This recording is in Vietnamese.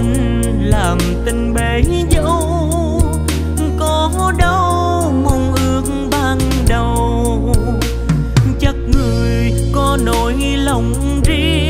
anh làm tình bể dâu. Có đâu mong ước ban đầu. Chắc người có nỗi lòng riêng.